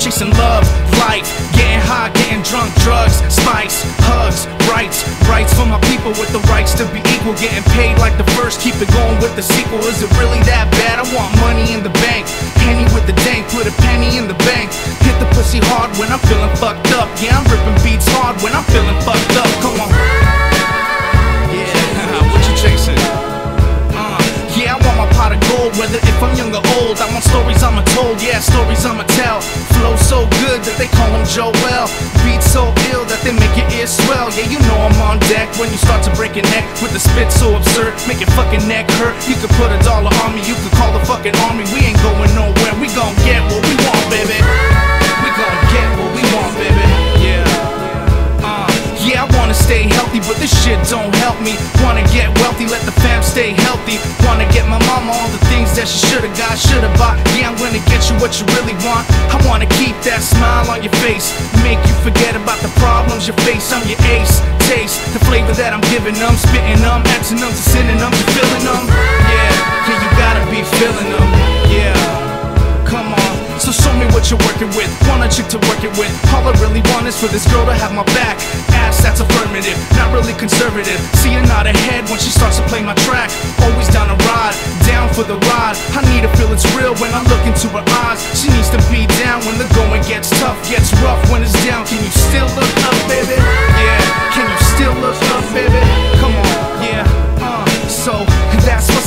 chasing love, flight, getting high, getting drunk, drugs, spice, hugs, rights, rights for my people with the rights to be equal, getting paid like the first, keep it going with the sequel. Is it really that bad? I want money in the bank, penny with the dank, put a penny in the bank. Hit the pussy hard when I'm feeling fucked up. Yeah, I'm ripping beats hard when I'm feeling fucked up. Come on. Yeah, what you chasing? Uh, yeah, I want my pot of gold, whether if I'm young or told, yeah, stories I'ma tell. Flow so good that they call him Jo Well. Beat so ill that they make your ears swell. Yeah, you know I'm on deck when you start to break your neck with the spit so absurd, make your fucking neck hurt. You could put a dollar on me, you could call the fucking army. We ain't going nowhere, we gon' get shit don't help me. Wanna get wealthy, let the fam stay healthy. Wanna get my mama all the things that she should've got, should've bought. Yeah, I'm gonna get you what you really want. I wanna keep that smile on your face, make you forget about the problems you face. I'm your ace, taste the flavor that I'm giving them, spitting them, antonyms and synonyms, you feeling them? Yeah, yeah, you gotta be feeling them. Yeah. Come on, so show me what you're working with. Want a chick to work it with. All I really want is for this girl to have my back. Ass that's affirmative, really conservative. See her nod ahead when she starts to play my track. Always down to ride, down for the ride. I need to feel it's real when I look into her eyes. She needs to be down when the going gets tough, gets rough when it's down. Can you still look up, baby? Yeah,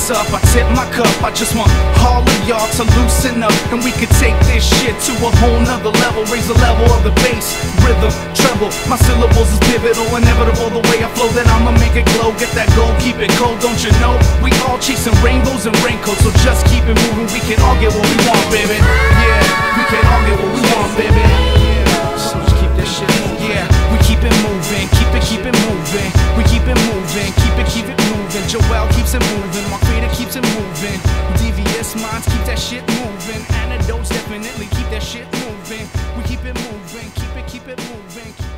what's up. I tip my cup. I just want all of y'all to loosen up, and we could take this shit to a whole nother level. Raise the level of the bass, rhythm, treble. My syllables is pivotal, inevitable. The way I flow, then I'ma make it glow. Get that gold, keep it cold. Don't you know? We all chasing rainbows and raincoats, so just keep it moving. We can all get what we want, baby. Yeah, we can all get what we want, baby. Keep that shit moving. Antidotes definitely keep that shit moving. We keep it moving, keep it, keep it moving.